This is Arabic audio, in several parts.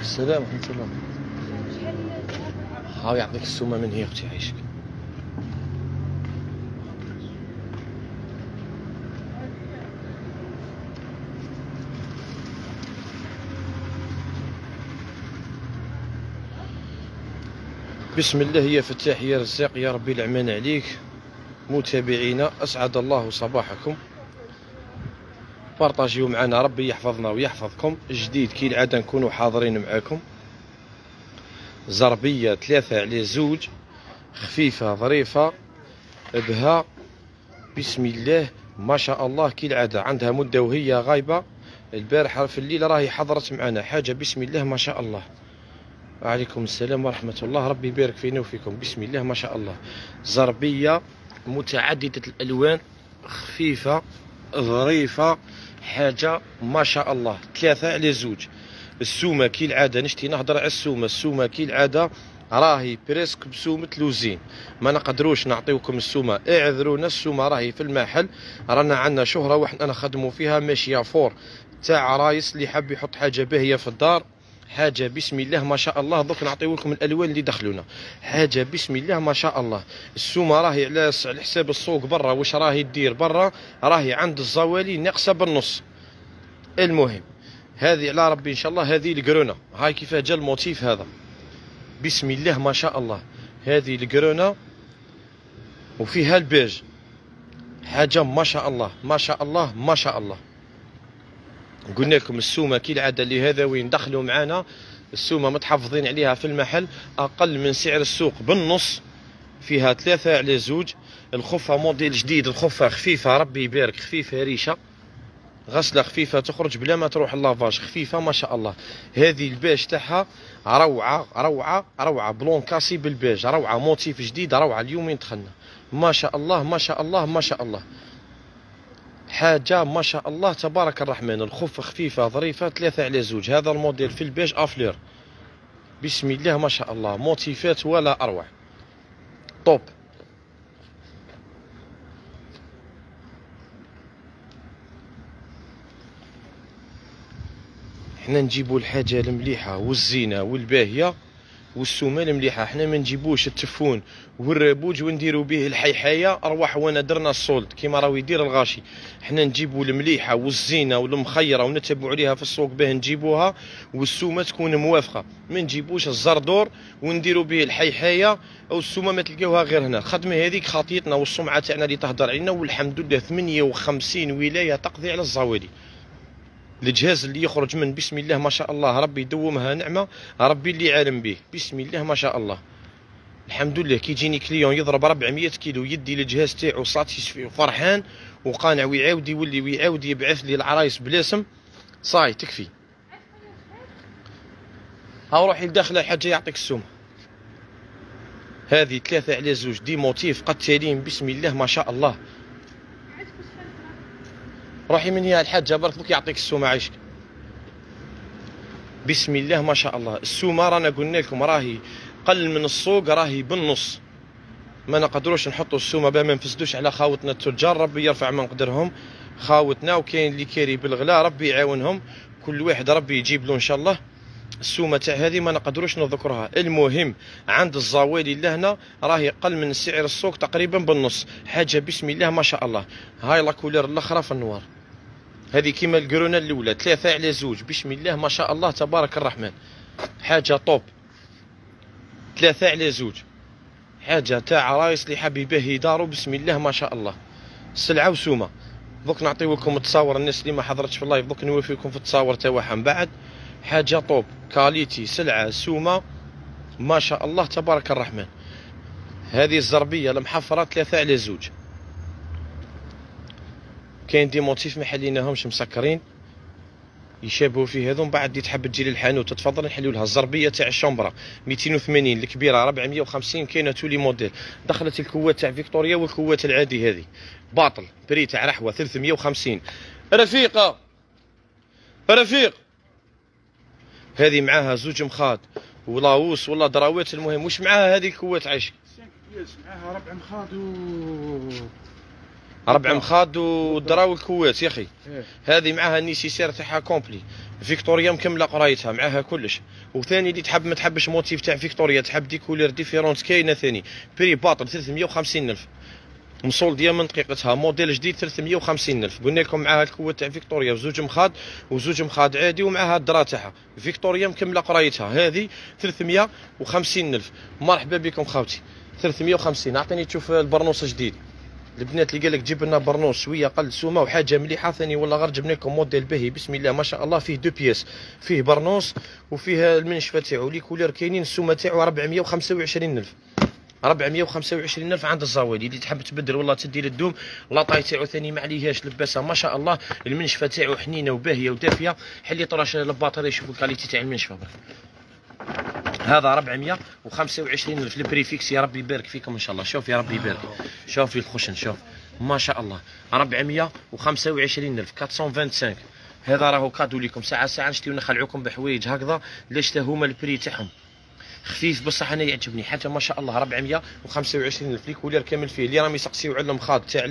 السلام ورحمة الله. هاو يعطيك السومة من هي أختي عايشك. بسم الله يا فتاح يا رزاق يا ربي العمان عليك. متابعينا أسعد الله صباحكم. بارطاجيو معنا. ربي يحفظنا ويحفظكم. جديد كي العادة نكونوا حاضرين معاكم. زربيه ثلاثة على زوج. خفيفة ظريفة. بها. بسم الله. ما شاء الله كي العادة. عندها مدة وهي غايبة. البارحة في الليل راهي حضرت معنا. حاجة بسم الله ما شاء الله. وعليكم السلام ورحمة الله. ربي يبارك فينا وفيكم. بسم الله ما شاء الله. زربية متعددة الألوان. خفيفة. ظريفة. حاجة ما شاء الله. ثلاثة على زوج. السومة كي العادة نشتي نهضر على السومة. السومة كي العادة راهي presque بسومة l'usine. ما نقدروش نعطيوكم السومة. اعذرونا السومة راهي في المحل. رانا عندنا شهرة وحنا نخدموا فيها ماشية fort. تاع رايس اللي حاب يحط حاجة باهية في الدار. حاجة بسم الله ما شاء الله. دوك نعطيو لكم الألوان اللي دخلونا. حاجة بسم الله ما شاء الله. السومة راهي على حساب السوق برا. واش راهي دير برا؟ راهي عند الزوالي ناقصة بالنص. المهم هذه على ربي إن شاء الله. هذه الڤرونة. هاي كيفاه جا ال motif هذا؟ بسم الله ما شاء الله. هذه الڤرونة وفيها البيج. حاجة ما شاء الله. ما شاء الله. ما شاء الله. قلنا لكم السومة كي العاده اللي هذا وين دخلوا معنا السومة متحفظين عليها في المحل أقل من سعر السوق بالنص فيها ثلاثة على زوج. الخفة موديل جديد الخفة خفيفة ربي يبارك خفيفة ريشة. غسلة خفيفة تخرج بلا ما تروح ال lavage خفيفة ما شاء الله. هذه الباج تاعها روعة روعة روعة. بلون cassé بال beige روعة. motif جديد روعة. اليومين دخلنا. ما شاء الله ما شاء الله ما شاء الله. حاجة ما شاء الله تبارك الرحمن. الخف خفيفة ظريفة ثلاثة على زوج. هذا الموديل في ال beige à fleurs. بسم الله ما شاء الله. موتيفات ولا أروع. طوب. حنا نجيبوا الحاجة المليحة والزينة والباهية. والسومه المليحه حنا ما نجيبوش التفون والرابوج ونديروا به الحيحاية. أرواح وانا درنا الصولد. كيما راهو يدير الغاشي. حنا نجيبوا المليحة والزينة والمخيرة ونتبعوا عليها في السوق باه نجيبوها. والسومة تكون موافقة. ما نجيبوش الزردور ونديروا به الحيحاية أو السومة ما تلقاوها غير هنا. الخدمة هذيك خطيتنا والسمعة تاعنا اللي تهضر علينا والحمد لله 58 ولاية تقضي على الزوالي الجهاز اللي يخرج من بسم الله ما شاء الله ربي يدومها نعمة ربي اللي عالم به. بسم الله ما شاء الله. الحمد لله كي يجيني كليون يضرب 400 كيلو يدي الجهاز تاعو ساتيسفي وفرحان وقانع ويعاود يولي ويعاود يبعث لي العرايس بلاسم. صاي تكفي. ها روحي لداخل الحاجة يعطيك السوم. هذه ثلاثة على زوج دي موتيف قد بسم الله ما شاء الله. روحي من هي الحاجة برك بك يعطيك السومة عايشك. بسم الله ما شاء الله. السومة رانا قلنا لكم راهي قل من السوق راهي بالنص. ما نقدروش نحطوا السومة باه ما نفسدوش على خاوتنا التجار ربي يرفع من قدرهم. خاوتنا وكاين اللي كاري بالغلا ربي يعاونهم. كل واحد ربي يجيب له إن شاء الله. السومة تاع هذه ما نقدروش نذكرها. المهم عند الزوالي لهنا راهي قل من سعر السوق تقريبا بالنص. حاجة بسم الله ما شاء الله. هاي la couleur الأخرى في ال noir. هذه كيما الڤرونه الأولى ثلاثة على زوج. بسم الله ما شاء الله تبارك الرحمن. حاجة top. ثلاثة على زوج. حاجة تاع رايس اللي حاب يبهي دارو بسم الله ما شاء الله. سلعة وسومة. دوك نعطيو لكم التصاور الناس اللي ما حضرتش في ال live دوك نوفيكم في التصاور تاعها من بعد حاجة top. qualité سلعة سومة. ما شاء الله تبارك الرحمن. هذه الزربية المحفرة ثلاثة على زوج. كاين des motifs ما حليناهمش مسكرين يشابهوا في هذو. من بعد اللي تحب تجي للحانوت تفضل نحلوا لها. الزربية تاع الشومبرا 280 الكبيرة 450 كاينة tous les modèles. دخلت الكوات تاع فيكتوريا والكوات العادي هذه باطل بري تاع رحوة 350 رفيقه رفيق! هذه معاها زوج مخاض ولاوس ولا دراوات المهم. واش معاها هذه الكوات عايشك معاها ربع مخاض و ربع مخاد والدراوي الكوات يا أخي. إيه. هذه معاها النيسيسير تاعها كومبلي. فيكتوريا مكملة قرايتها معاها كلش. وثاني اللي تحب ما تحبش موتيف تاع فيكتوريا تحب دي كولير ديفيرونت كاينة ثاني. بري باطل 350 ألف. مصول ديال من دقيقتها موديل جديد 350 ألف. قلنا لكم معاها الكوه تاع فيكتوريا وزوج مخاد وزوج مخاد عادي ومعاها الدرا تاعها. فيكتوريا مكملة قرايتها. هذه 350 ألف. مرحبا بكم خاوتي 350 أعطيني تشوف البرنوس جديد. البنات اللي قال لك جيب لنا برنوس شوية قل سومة وحاجة مليحة ثاني والله غير جبنا لكم موديل باهي. بسم الله ما شاء الله فيه دو بياس فيه برنوس وفيه المنشفة تاعو. لي كولير كاينين السومة تاعو 425 ألف. 425 ألف عند الزاويدي اللي تحب تبدل والله تدي للدوم. لاطاي تاعو ثاني ما عليهاش لباسها ما شاء الله. المنشفة تاعو حنينة وباهية ودافية. حلي طراش الباطري شوفوا الكاليتي تاع المنشفة. برك هذا 425 الف البريفيكس يا ربي يبارك فيكم إن شاء الله. شوف يا ربي يبارك. شوف في الخشن شوف. ما شاء الله. 425 ألف. 425 هذا راهو cadeau ليكم. ساعة ساعة نشتيو نخلعوكم بحوايج هكذا. لاش هما ال prix تاعهم؟ خفيف بصح أنا يعجبني. حتى ما شاء الله 425 الف les couleurs كامل فيه. اللي راهم يسقسيو على المخاد تاع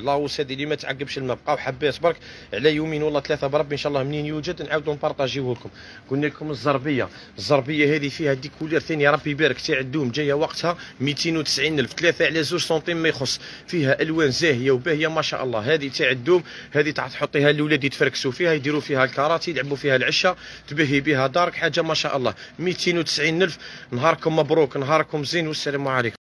لاوس هذه اللي ما تعقبش الماء بقاو حبات برك على يومين ولا ثلاثة بربي. إن شاء الله منين يوجد نعاودوا نبارطاجيوه لكم. قلنا لكم الزربية. الزربية هذه فيها des couleurs ثاني ربي يبارك. تاع الدوم جاية وقتها 290 ألف. ثلاثة على زوج سنتيم ما يخص. فيها ألوان زاهية وباهية ما شاء الله. هذه تاع الدوم هذه تحطيها الاولاد يتفركسوا فيها يديروا فيها الكاراتي يلعبوا فيها العشاء تبهي بها دارك. حاجة ما شاء الله. 290 نهاركم مبروك نهاركم زين والسلام عليكم.